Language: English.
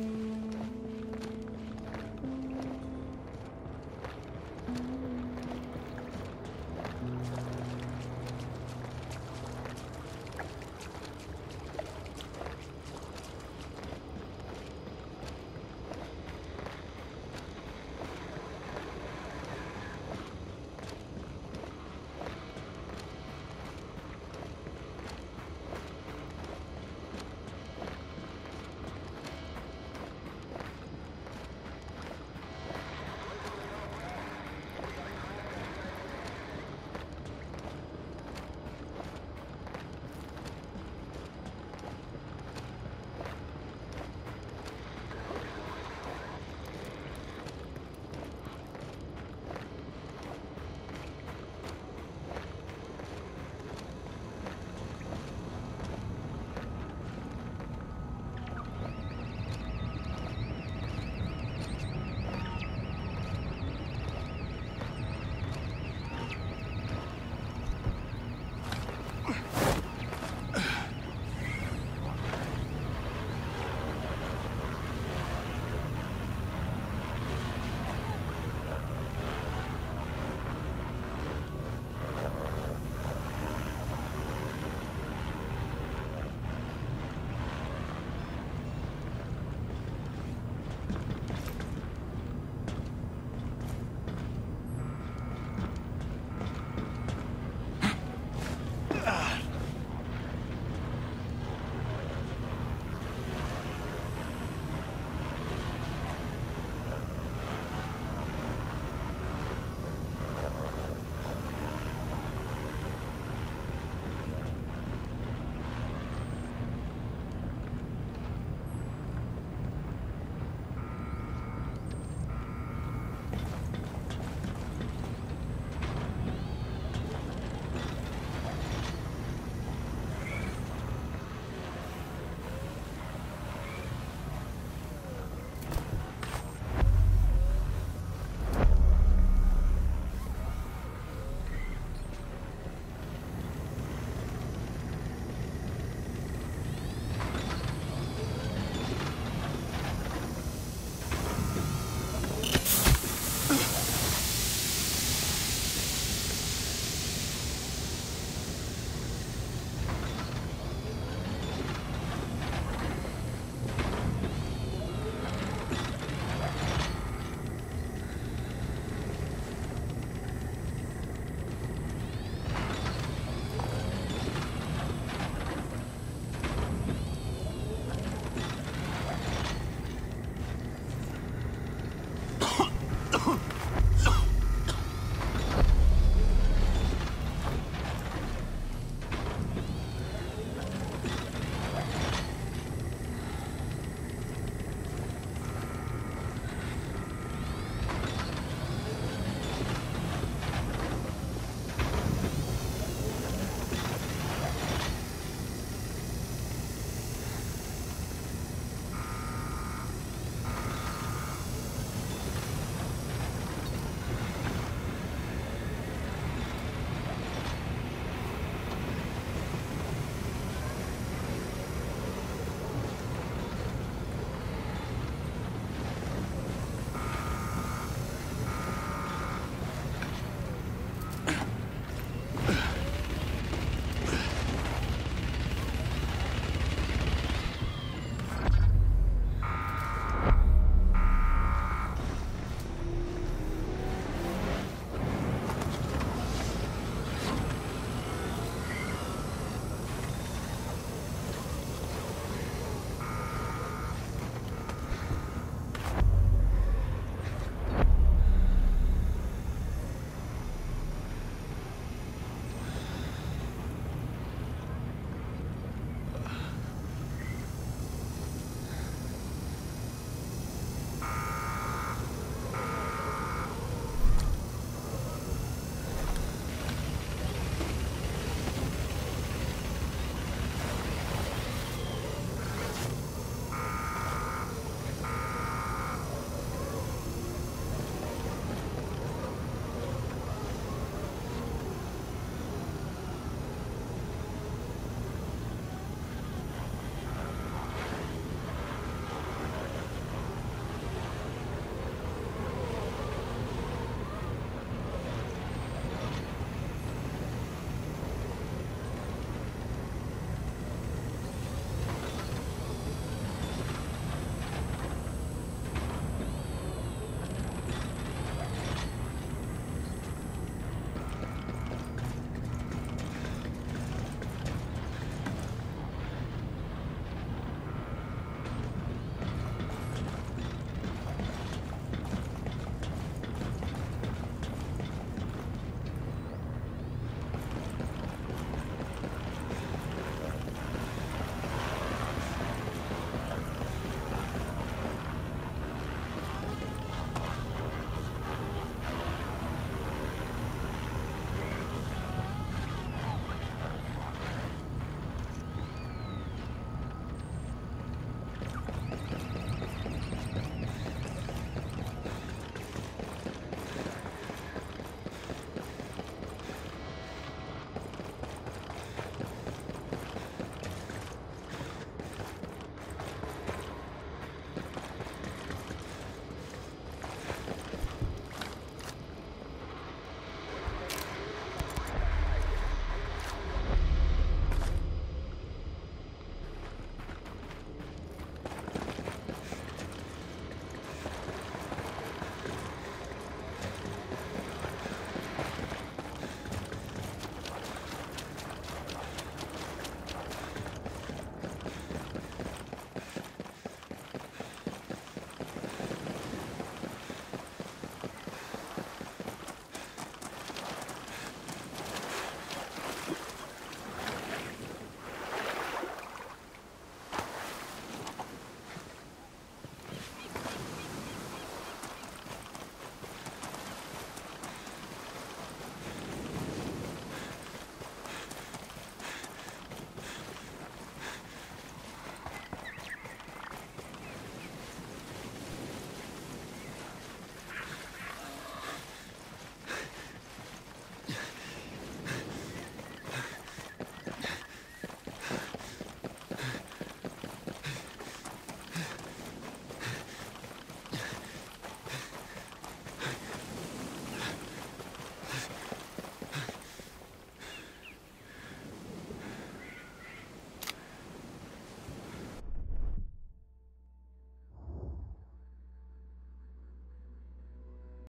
Bye.